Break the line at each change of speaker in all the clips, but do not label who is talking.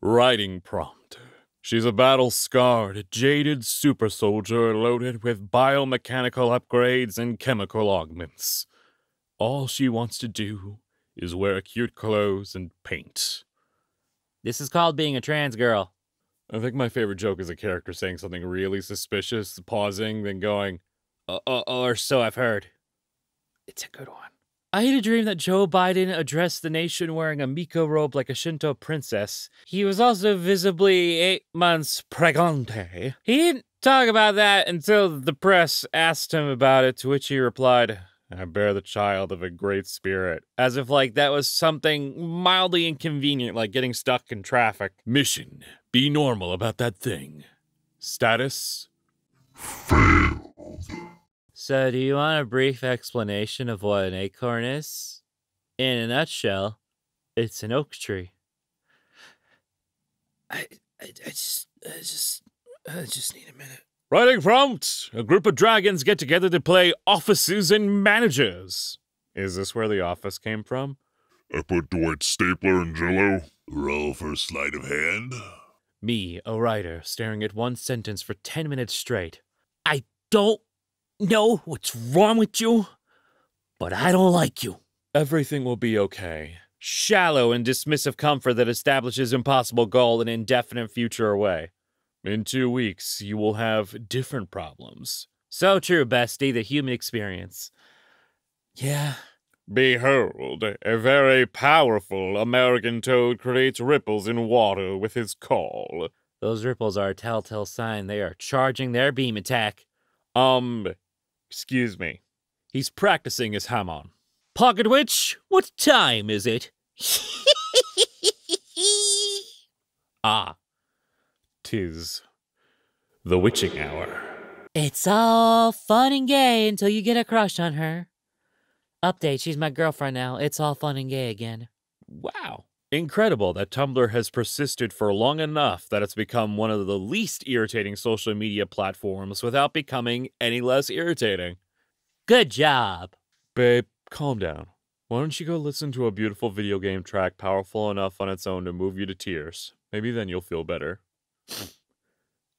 Writing prompt. She's a battle scarred, jaded super soldier loaded with biomechanical upgrades and chemical augments. All she wants to do is wear cute clothes and paint.
This is called being a trans girl.
I think my favorite joke is a character saying something really suspicious, pausing, then going,
uh, uh, or so I've heard. It's a good one. I had a dream that Joe Biden addressed the nation wearing a Miko robe like a Shinto princess. He was also visibly eight months pregnant. He didn't talk about that until the press asked him about it, to which he replied, I bear the child of a great spirit. As if, like, that was something mildly inconvenient, like getting stuck in traffic.
Mission Be normal about that thing. Status
Failed.
So, do you want a brief explanation of what an acorn is? In a nutshell, it's an oak tree.
I, I, I just, I just, I just need a minute.
Writing prompt. A group of dragons get together to play offices and managers. Is this where the office came from?
I put Dwight Stapler in Jello. Roll for sleight of hand.
Me, a writer, staring at one sentence for 10 minutes straight. I don't know what's wrong with you, but I don't like you.
Everything will be okay.
Shallow and dismissive comfort that establishes impossible goal and indefinite future away.
In two weeks, you will have different problems.
So true, bestie, the human experience. Yeah.
Behold, a very powerful American toad creates ripples in water with his call.
Those ripples are a telltale sign they are charging their beam attack.
Um, Excuse me. He's practicing his Hamon.
Pocket Witch, what time is it?
ah, tis the witching hour.
It's all fun and gay until you get a crush on her. Update, she's my girlfriend now. It's all fun and gay again.
Wow. Incredible that Tumblr has persisted for long enough that it's become one of the least irritating social media platforms without becoming any less irritating.
Good job.
Babe, calm down. Why don't you go listen to a beautiful video game track powerful enough on its own to move you to tears? Maybe then you'll feel better.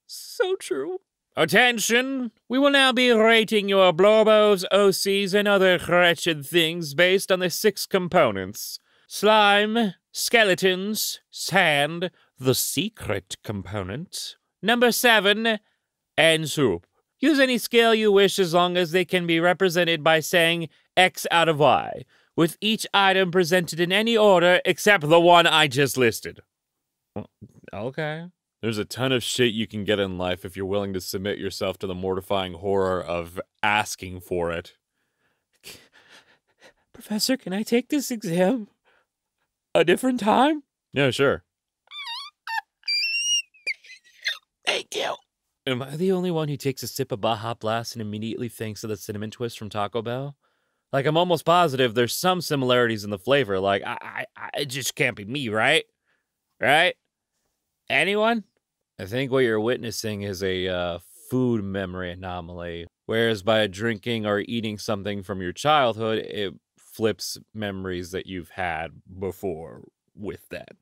so true. Attention! We will now be rating your Blorbos, OCs, and other wretched things based on the six components slime, skeletons, sand, the secret component. Number seven, and soup. Use any scale you wish as long as they can be represented by saying X out of Y, with each item presented in any order except the one I just listed.
Okay. There's a ton of shit you can get in life if you're willing to submit yourself to the mortifying horror of asking for it.
Professor, can I take this exam? A different time?
Yeah, sure.
Thank you.
Am I the only one who takes a sip of Baja Blast and immediately thinks of the cinnamon twist from Taco Bell? Like, I'm almost positive there's some similarities in the flavor. Like, I, I, it just can't be me, right? Right? Anyone? I think what you're witnessing is a uh, food memory anomaly. Whereas by drinking or eating something from your childhood, it flips memories that you've had before with that.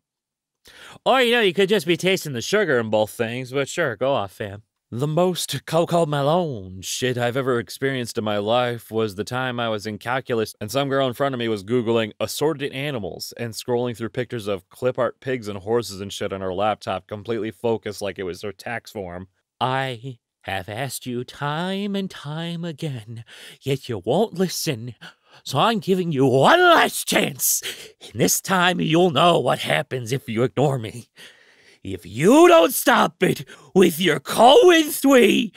Or, you know, you could just be tasting the sugar in both things, but sure, go off, fam. The most Cocomelon shit I've ever experienced in my life was the time I was in calculus and some girl in front of me was Googling assorted animals and scrolling through pictures of clip art pigs and horses and shit on her laptop, completely focused like it was her tax form. I have asked you time and time again, yet you won't listen. So I'm giving you one last chance. And this time you'll know what happens if you ignore me. If you don't stop it with your colon 3,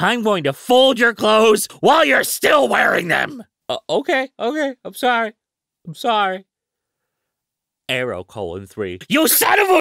I'm going to fold your clothes while you're still wearing them. Uh, okay, okay, I'm sorry. I'm sorry. Arrow colon 3. You son of a